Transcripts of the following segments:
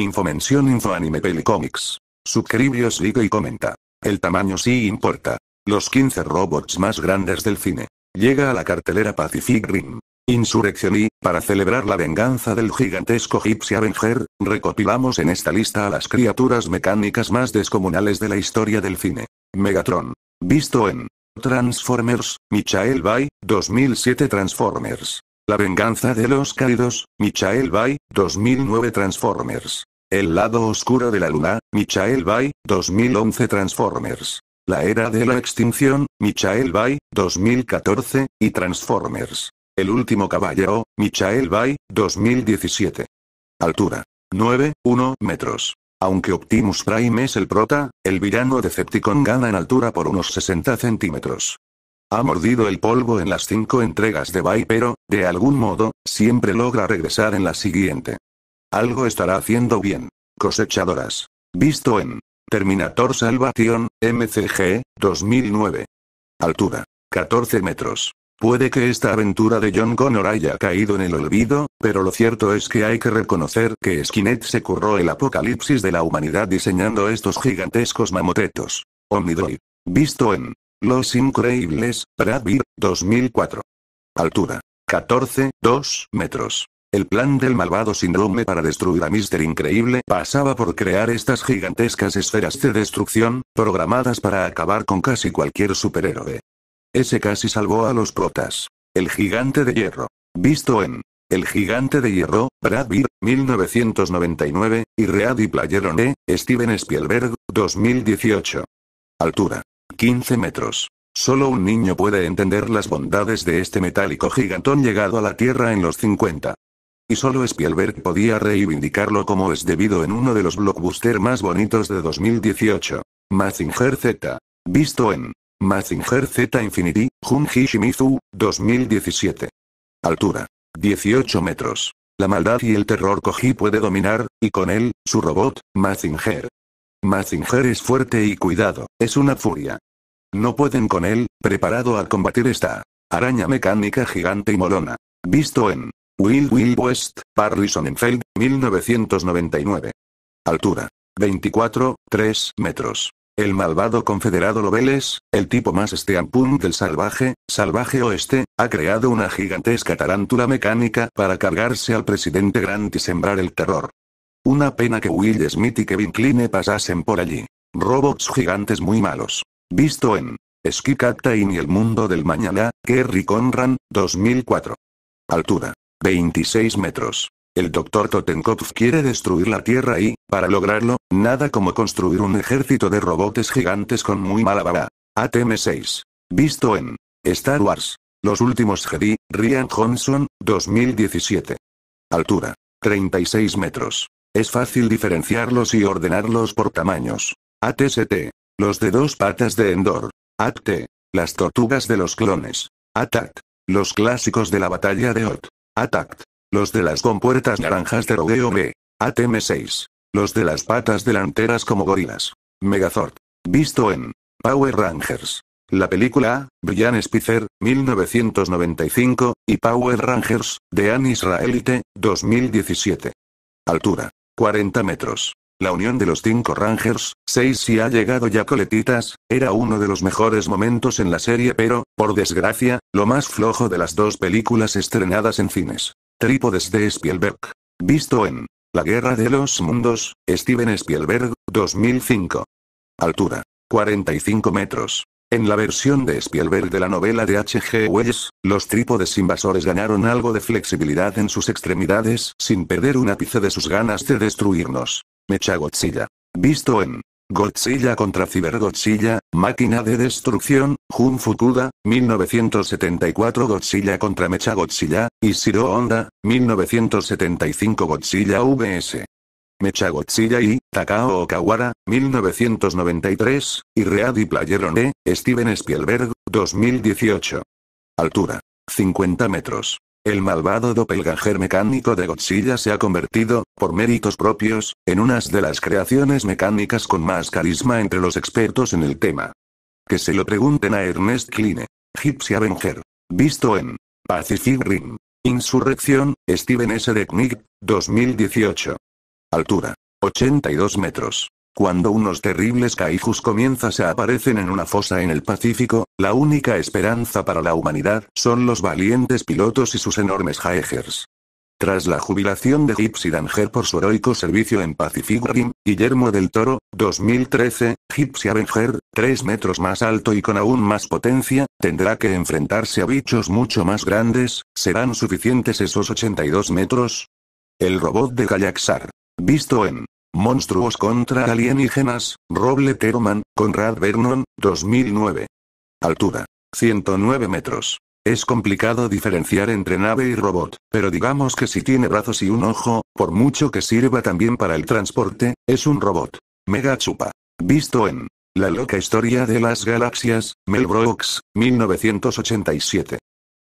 Infomensión Info Anime Pelicomics. Suscribios, sigue y comenta. El tamaño sí importa. Los 15 robots más grandes del cine. Llega a la cartelera Pacific Rim. Insurrección y, para celebrar la venganza del gigantesco Gypsy Avenger, recopilamos en esta lista a las criaturas mecánicas más descomunales de la historia del cine. Megatron. Visto en Transformers, Michael Bay, 2007 Transformers. La venganza de los cálidos, Michael Bay, 2009 Transformers. El lado oscuro de la luna, Michael Bay, 2011 Transformers. La era de la extinción, Michael Bay, 2014, y Transformers. El último caballero, Michael Bay, 2017. Altura. 9,1 metros. Aunque Optimus Prime es el prota, el villano Decepticon gana en altura por unos 60 centímetros. Ha mordido el polvo en las cinco entregas de Bay pero, de algún modo, siempre logra regresar en la siguiente. Algo estará haciendo bien. Cosechadoras. Visto en Terminator Salvation, MCG, 2009. Altura. 14 metros. Puede que esta aventura de John Connor haya caído en el olvido, pero lo cierto es que hay que reconocer que Skynet se curró el apocalipsis de la humanidad diseñando estos gigantescos mamotetos. Omnidroid. Visto en Los Increíbles, Brad Pitt, 2004. Altura. 14, 2 metros. El plan del malvado síndrome para destruir a Mr. Increíble pasaba por crear estas gigantescas esferas de destrucción, programadas para acabar con casi cualquier superhéroe. Ese casi salvó a los protas. El gigante de hierro. Visto en El gigante de hierro, Brad Pitt, 1999, y Ready Player One, Steven Spielberg, 2018. Altura. 15 metros. Solo un niño puede entender las bondades de este metálico gigantón llegado a la Tierra en los 50. Y solo Spielberg podía reivindicarlo como es debido en uno de los blockbusters más bonitos de 2018. Mazinger Z. Visto en Mazinger Z Infinity, Junji Shimizu, 2017. Altura. 18 metros. La maldad y el terror Koji puede dominar, y con él, su robot, Mazinger. Mazinger es fuerte y cuidado, es una furia. No pueden con él, preparado a combatir esta araña mecánica gigante y molona. Visto en Will Will West, Parry Sonnenfeld, 1999. Altura. 24, 3 metros. El malvado confederado Lobeles, el tipo más steampunk del salvaje, salvaje oeste, ha creado una gigantesca tarántula mecánica para cargarse al presidente Grant y sembrar el terror. Una pena que Will Smith y Kevin Kline pasasen por allí. Robots gigantes muy malos. Visto en Ski Captain y el mundo del mañana, Kerry Conran, 2004. Altura. 26 metros. El Dr. Totenkopf quiere destruir la Tierra y, para lograrlo, nada como construir un ejército de robots gigantes con muy mala baba. ATM-6. Visto en Star Wars. Los últimos Jedi, Ryan Johnson, 2017. Altura. 36 metros. Es fácil diferenciarlos y ordenarlos por tamaños. ATST. Los de dos patas de Endor. AT. Las tortugas de los clones. ATAT. Los clásicos de la batalla de Ot. ATACT. Los de las compuertas naranjas de Rodeo B. ATM6. Los de las patas delanteras como gorilas. Megazord. Visto en Power Rangers. La película, Brian Spicer, 1995, y Power Rangers, de Anne Israelite, 2017. Altura. 40 metros. La unión de los cinco Rangers, seis si ha llegado ya coletitas, era uno de los mejores momentos en la serie pero, por desgracia, lo más flojo de las dos películas estrenadas en cines. Trípodes de Spielberg. Visto en La Guerra de los Mundos, Steven Spielberg, 2005. Altura. 45 metros. En la versión de Spielberg de la novela de H.G. Wells, los trípodes invasores ganaron algo de flexibilidad en sus extremidades sin perder un ápice de sus ganas de destruirnos. Mecha Godzilla. Visto en Godzilla contra Godzilla, Máquina de Destrucción, Jun Fukuda, 1974 Godzilla contra Mecha Godzilla, Shiro Honda, 1975 Godzilla vs. Mecha Godzilla y Takao Okawara, 1993, y Ready Player Steven Spielberg, 2018. Altura. 50 metros. El malvado doppelganger mecánico de Godzilla se ha convertido, por méritos propios, en unas de las creaciones mecánicas con más carisma entre los expertos en el tema. Que se lo pregunten a Ernest Kline. Gypsy Avenger. Visto en Pacific Rim. Insurrección, Steven S. Knight, 2018. Altura. 82 metros. Cuando unos terribles kaijus comienzas a aparecen en una fosa en el Pacífico, la única esperanza para la humanidad son los valientes pilotos y sus enormes Jaegers. Tras la jubilación de Gypsy Danger por su heroico servicio en Pacific Rim, Guillermo del Toro, 2013, Gypsy Avenger, 3 metros más alto y con aún más potencia, tendrá que enfrentarse a bichos mucho más grandes, ¿serán suficientes esos 82 metros? El robot de Gallaxar. Visto en Monstruos contra alienígenas, Roble Teroman, Conrad Vernon, 2009. Altura. 109 metros. Es complicado diferenciar entre nave y robot, pero digamos que si tiene brazos y un ojo, por mucho que sirva también para el transporte, es un robot. Mega Chupa. Visto en La loca historia de las galaxias, Mel Brooks, 1987.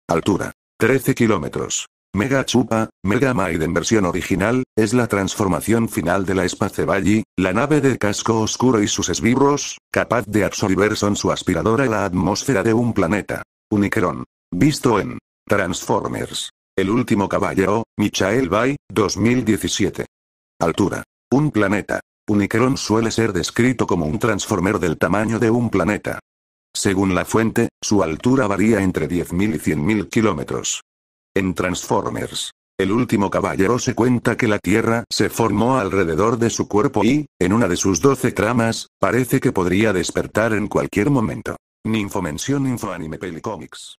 Altura. 13 kilómetros. Mega Chupa, Mega Maiden versión original, es la transformación final de la Spaceballi, la nave de casco oscuro y sus esbirros, capaz de absorber con su aspiradora la atmósfera de un planeta. Unicron. Visto en Transformers. El último caballero, Michael Bay, 2017. Altura. Un planeta. Unicron suele ser descrito como un transformer del tamaño de un planeta. Según la fuente, su altura varía entre 10.000 y 100.000 kilómetros. En Transformers. El último caballero se cuenta que la Tierra se formó alrededor de su cuerpo y, en una de sus 12 tramas, parece que podría despertar en cualquier momento. Ninfomensión Info Anime Pelicomics.